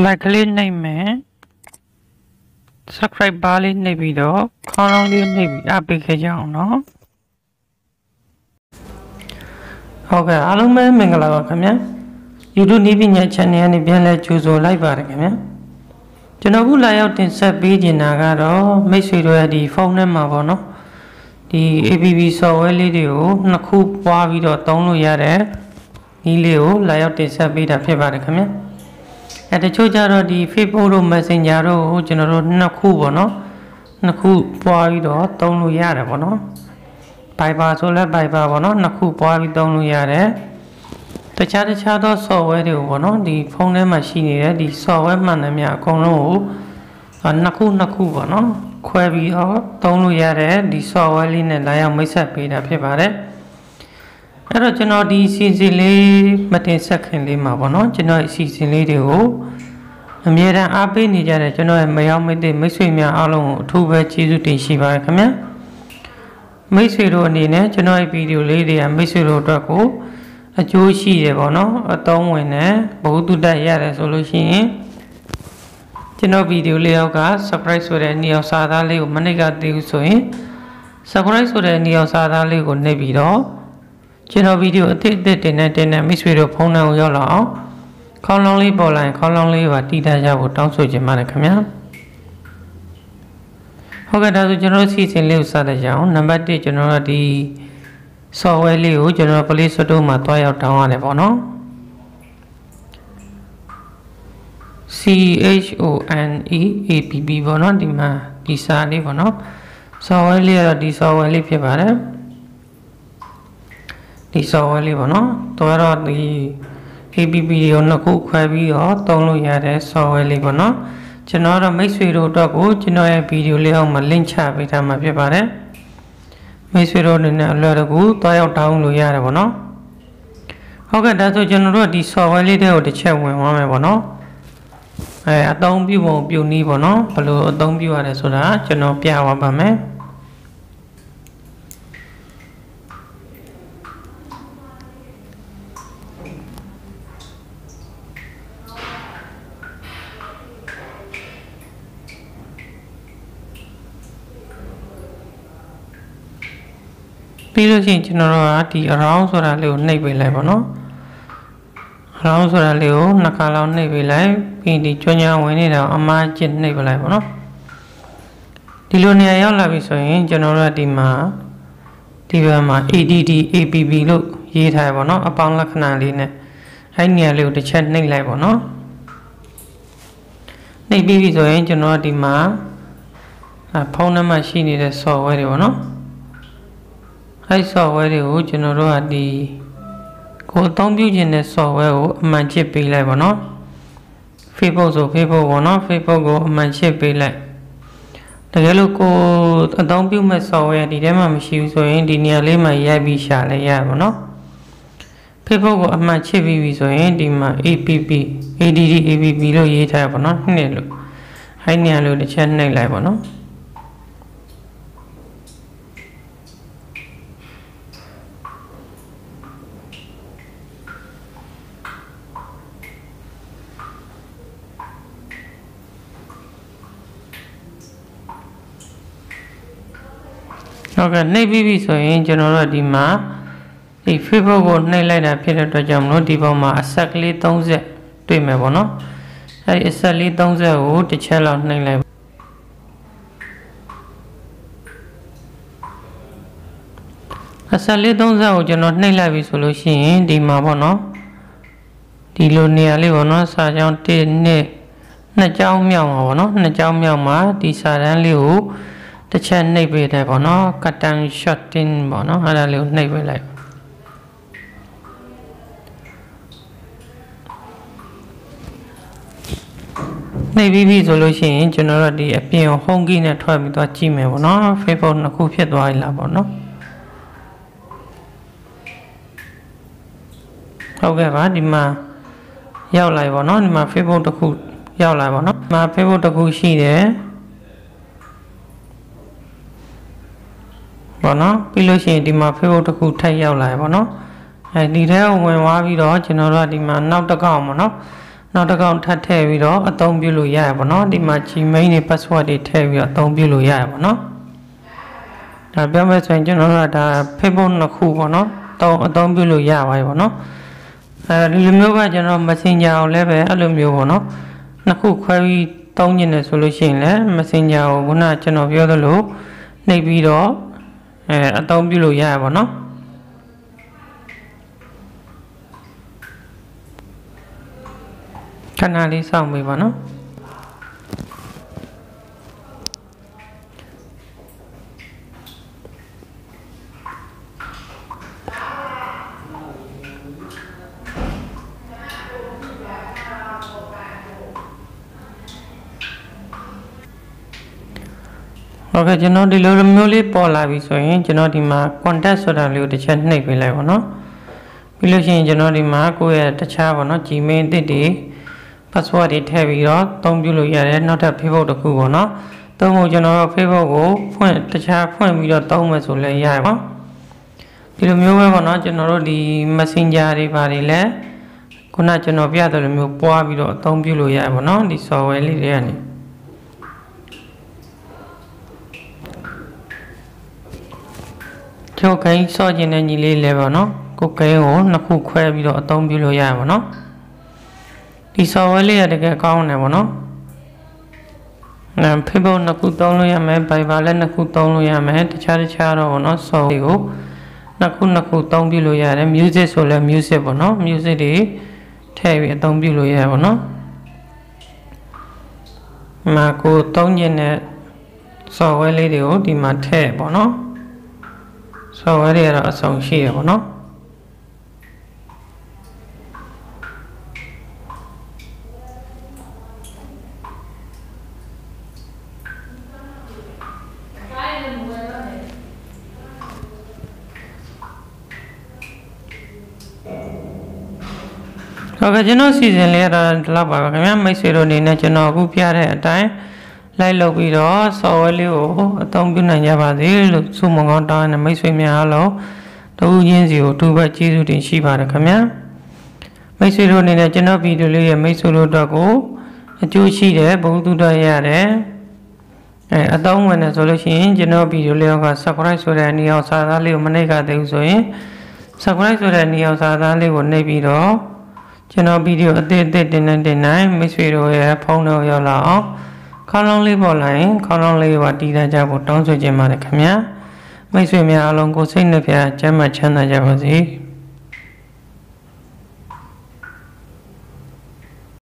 like ကလေးနှိပ်မယ် subscribe ဘားလေးနှိပ်ပြီးတော့ခေါင်းလောင်းလေးနှိပ်ပြီးအားပေးခဲ့ကြအောင်နော်ဟုတ်ကဲ့အားလုံးပဲမင်္ဂလာပါခင်ဗျာ YouTube နည်းပညာ channel နဲ့ပြန်လဲကြိုဆိုလိုက်ပါတယ်ခင်ဗျာကျွန်တော်ခုလာရောက်တင်ဆက်ပေးနေတာကတော့မိတ်ဆွေတို့ရဲ့ဒီဖုန်းထဲမှာပေါ့နော်ဒီ APP software လေးတွေကိုနှစ်ခုပွားပြီးတော့သုံးလို့ရတဲ့ဒီလေးကိုလာရောက်တင်ဆက်ပေးတာဖြစ်ပါတယ်ခင်ဗျာ အဲတချို့ကြတော့ဒီ Facebook တို့ Messenger တို့ကိုကျွန်တော်တို့နှစ်ခုပေါ့နော်နှစ်ခုပွားပြီးတော့သုံးလို့ရတယ်ပေါ့နော် Viber ဆိုလဲ Viber ပေါ့နော်နှစ်ခုပွားပြီးသုံးလို့ရတယ်တခြားတခြားသော software တွေကိုပေါ့နော်ဒီဖုန်းထဲမှာရှိနေတဲ့ဒီ software မှန်သမျှအကုန်လုံးကိုနှစ်ခုနှစ်ခုပေါ့နော်ခွဲပြီးတော့သုံးလို့ရတဲ့ဒီ software လေးနဲ့လာရောက်မိတ်ဆက်ပေးတာဖြစ်ပါတယ် အဲ့တော့ကျွန်တော်ဒီစီစဉ်လေးမတင်ဆက်ခင်လေးမှာပေါ့နော်ကျွန်တော်အစီအစဉ်လေးတွေကိုအမြဲတမ်းအားပေးနေကြတဲ့ကျွန်တော်ရဲ့မယောင်မိတ်တဲ့မိတ်ဆွေများအားလုံးကိုအထူးပဲကျေးဇူးတင်ရှိပါတယ်ခင်ဗျာမိတ်ဆွေတို့အနေနဲ့ကျွန်တော်ရဲ့ဗီဒီယိုလေးတွေကမိတ်ဆွေတို့အတွက်ကိုအကျိုးရှိတယ်ပေါ့နော်အသုံးဝင်တယ်ဘဝတုတ္တရတယ်ဆိုလို့ရှိရင်ကျွန်တော်ဗီဒီယိုလေးယောက်က surprise ဆိုတဲ့နေရာစာသားလေးကိုမနေ့ကသိဘူးဆိုရင် surprise ဆိုတဲ့နေရာစာသားလေးကိုနှိပ်ပြီးတော့ ကျွန်တော်ဗီဒီယိုအသစ်အသစ်တင်နေတင်နေမိတ်ဆွေတို့ဖုန်းထဲကိုရောက်လာအောင်ခေါင်းလောင်းလေးပေါ်လာရင်ခေါင်းလောင်းလေးပါတည်ထားကြဖို့တောင်းဆိုချင်ပါတယ်ခင်ဗျာဟုတ်ကဲ့ဒါဆိုကျွန်တော်စီစဉ်လေးကိုစတဲ့ကြအောင်နံပါတ်1ကျွန်တော်တို့ဒီ software လေးကိုကျွန်တော် Play Store မှာတွားရောက် down ရတယ်ပေါ့နော် C H O N E A P P ပေါ့နော်ဒီမှာဒီစာလေးပေါ့နော် software လေးကတော့ဒီ software လေးဖြစ်ပါတယ် ဒီ software လေးပေါ့နော်တော့တော့ဒီ APP တွေကိုနှစ်ခုခွဲပြီးတော့သုံးလို့ရတဲ့ software လေးပေါ့နော်ကျွန်တော်တော့မိတ်ဆွေတို့အတွက်ကိုကျွန်တော်ရဲ့ဗီဒီယိုလေးအောက်မှာ link ချပေးထားမှာဖြစ်ပါတယ်မိတ်ဆွေတို့အနေနဲ့အလွယ်တကူတွားရောက်တောင်းလို့ရတယ်ပေါ့နော်ဟုတ်ကဲ့ဒါဆိုကျွန်တော်တို့ဒီ software လေးတွေကိုတစ်ချက်ဝင်သွားမယ်ပေါ့နော်အဲအသုံးပြုပုံပြုနည်းပေါ့နော်ဘယ်လိုအသုံးပြုရတယ်ဆိုတာကျွန်တော်ပြသွားပါမယ် ပြီးလို့ရှိရင်ကျွန်တော်တို့ကဒီ around ဆိုတာလေးကိုနှိပ်ပေးလိုက်ပါတော့ around ဆိုတာလေးကိုနှစ်ခါလောက်နှိပ်ပေးလိုက်ပြီးဒီကျွမ်းကျွမ်းဝင်နေတာအမားကျစ်နှိပ်ပေးလိုက်ပါတော့ဒီလိုနေရာရောက်လာပြီဆိုရင်ကျွန်တော်တို့ကဒီမှာဒီဘက်မှာ ADD APP လို့ရေးထားရပါတော့အပေါင်းလက္ခဏာလေးနဲ့အဲ့နေရာလေးကိုတစ်ချက်နှိပ်လိုက်ပါတော့နှိပ်ပြီးပြီဆိုရင်ကျွန်တော်ကဒီမှာဖုန်းနံပါတ်ရှိနေတဲ့ software တွေပေါ့နော် အဲ့ software တွေကိုကျွန်တော်တို့ကဒီကိုအသုံးပြုခြင်းတဲ့ software ကိုအမှန်ချစ်ပေးလိုက်ပါတော့ Facebook ဆို Facebook ပေါ့နော် Facebook ကိုအမှန်ချစ်ပေးလိုက်တကယ်လို့ကိုအသုံးပြုမဲ့ software ဒီထဲမှာမရှိဘူးဆိုရင်ဒီနေရာလေးမှာရိုက်ပြီးရှာလဲရပါတော့ Facebook ကိုအမှန်ချစ်ပြီးပြီဆိုရင်ဒီမှာ APP ADD APP လို့ရေးထားပါတော့နှစ်လို့အဲ့နေရာလို့တစ်ချက်နှိပ်လိုက်ပါတော့ ဟုတ်ကဲ့နှိပ်ပြီးပြီဆိုရင်ကျွန်တော်တို့ဒီမှာဒီ Facebook ကိုနှိပ်လိုက်တာဖြစ်တဲ့အတွက်ကြောင့်မလို့ဒီပေါ်မှာအဆက်ကလေး30တွေ့မယ်ပေါ့နော်အဲဒီအဆက်လေး30ကိုတစ်ချက်လောက်နှိပ်လိုက်အဆက်လေး30ကိုကျွန်တော်နှိပ်လိုက်ပြီဆိုလို့ရှိရင်ဒီမှာပေါ့နော်ဒီလိုနေရာလေးပေါ့နော်စာကြောင်း1 2နှစ်ကြောင်းမြောက်မှာပေါ့နော်နှစ်ကြောင်းမြောက်မှာဒီစာတန်းလေးကို တစ်ချက်နှိပ်ပေးတယ်ပေါ့နော် cutting shorting ပေါ့နော်အဲ့ဒါလေးကိုနှိပ်ပေးလိုက်နှိပ်ပြီးပြီဆိုလို့ရှိရင်ကျွန်တော်တို့ဒီအပြင် home key နဲ့ထွက်ပြီးတော့ကြည့်မယ်ပေါ့နော် Facebook နှစ်ခုဖြစ်သွားပြီလားပေါ့နော်ဟုတ်ကဲ့ပါဒီမှာရောက်လာပြီပေါ့နော်ဒီမှာ Facebook တစ်ခုရောက်လာပါတော့ဒီမှာ Facebook တစ်ခုရှိတယ် ပေါ့နော်ပြီးလို့ရှိရင်ဒီမှာ Facebook တစ်ခုထပ်ရောက်လာရပေါ့နော်အဲဒီထဲကိုဝင်သွားပြီးတော့ကျွန်တော်တို့ကဒီမှာနောက်တစ်ကောင်ပေါ့နော်နောက်တစ်ကောင်ထပ်ထည့်ပြီးတော့အသုံးပြုလို့ရရပါတော့ဒီမှာ Gmail နဲ့ password တွေထည့်ပြီးတော့အသုံးပြုလို့ရရပါတော့ဒါပြောမယ်ဆိုရင်ကျွန်တော်တို့ကဒါ Facebook နှစ်ခုပေါ့နော်တုံးအသုံးပြုလို့ရပါပြီပေါ့နော်အဲဒီလိုမျိုးကကျွန်တော် Messenger ကိုလည်းပဲအဲ့လိုမျိုးပေါ့နော်နှစ်ခုခွဲပြီးသုံးနေတယ်ဆိုလို့ရှိရင်လည်း Messenger ကိုခုနကကျွန်တော်ပြောသလိုနှိပ်ပြီးတော့ အဲအသုံးပြုလို့ရရပါတော့ခဏလေးစောင့်ပေးပါနော် ဟုတ်ကဲ့ကျွန်တော်ဒီလိုမျိုးလေးပေါ်လာပြီဆိုရင်ကျွန်တော်ဒီမှာ contact ဆိုတာလေးကိုတစ်ချက်နှိပ်ပေးလိုက်ပါတော့ပြီးလို့ရှိရင်ကျွန်တော်ဒီမှာကိုယ့်ရဲ့တခြားပေါ့နော် Gmail အသစ်တွေ password တွေထည့်ပြီးတော့အသုံးပြုလို့ရတယ်နောက်ထပ် Facebook တစ်ခုပေါ့နော်သုံးဖို့ကျွန်တော်တို့ Facebook ကိုဖွင့်တခြားဖွင့်ပြီးတော့သုံးမယ်ဆိုလည်းရတယ်ပေါ့ဒီလိုမျိုးပဲပေါ့နော်ကျွန်တော်တို့ဒီ Messenger တွေပါတွေလည်းခုနကျွန်တော်ပြသလိုမျိုးပွားပြီးတော့အသုံးပြုလို့ရတယ်ပေါ့နော်ဒီ software လေးတွေကနေ ကျောက်ကိုင်းစော့ကျင်တဲ့ညီလေးလည်းပေါ့နော်ကိုယ်ကိုင်းကိုနှစ်ခုခွဲပြီးတော့အသုံးပြုလို့ရတယ်ပေါ့နော်ဒီ software လေးရတကယ်ကောင်းတယ်ပေါ့နော်အဲ Facebook နှစ်ခုသုံးလို့ရမယ် Viber လည်းနှစ်ခုသုံးလို့ရမယ်တခြားတခြားတော့ပေါ့နော် software ကိုနှစ်ခုနှစ်ခုသုံးပြုလို့ရတယ် music ဆိုလည်း music ပေါ့နော် music တွေထည့်ပြီးအသုံးပြုလို့ရတယ်ပေါ့နော်မှာကိုသုံးကျင်တဲ့ software လေးတွေကိုဒီမှာထည့်ပေါ့နော် software တွေကတော့အဆုံးရှိရပေါ့နော်ဟုတ်ကဲ့ကျွန်တော်စီစဉ်လေးရတာဒီလောက်ပါပဲခင်ဗျာမိတ်ဆွေတို့အနေနဲ့ကျွန်တော်အခုပြတဲ့အတိုင်း လိုက်လုပ်ပြီးတော့ software လေးကိုအသုံးပြုနိုင်ကြပါစေလို့ဆုမွန်ကောင်းတောင်းတဲ့မိတ်ဆွေများအားလုံးတူချင်းစီကိုတူဘက်ကျေးဇူးတင်ရှိပါတယ်ခင်ဗျာမိတ်ဆွေတို့အနေနဲ့ကျွန်တော်ဗီဒီယိုလေးရဲ့မိတ်ဆွေတို့အတွက်ကိုအကျိုးရှိတဲ့ဘုံသူတော်ရတယ်အဲအသုံးဝင်တယ်ဆိုလို့ရှိရင်ကျွန်တော်ဗီဒီယိုလေးက subscribe ဆိုတဲ့နေရာစာသားလေးကိုမနှိပ်ကြသေးဘူးဆိုရင် subscribe ဆိုတဲ့နေရာစာသားလေးကိုနှိပ်ပြီးတော့ကျွန်တော်ဗီဒီယိုအသစ်အသစ်တင်နေတင်နိုင်မိတ်ဆွေတို့ရဲ့ဖုန်းတော့ရောက်လာအောင် ခေါင်းလုံးလေးပေါ်လာရင်ခေါင်းလုံးလေးကတည်တတ်ကြဖို့တောင်းဆိုချင်ပါတယ်ခင်ဗျာမိတ်ဆွေများအားလုံးကိုစိတ်နှပြကျမ်းမှချမ်းသာကြပါစေ။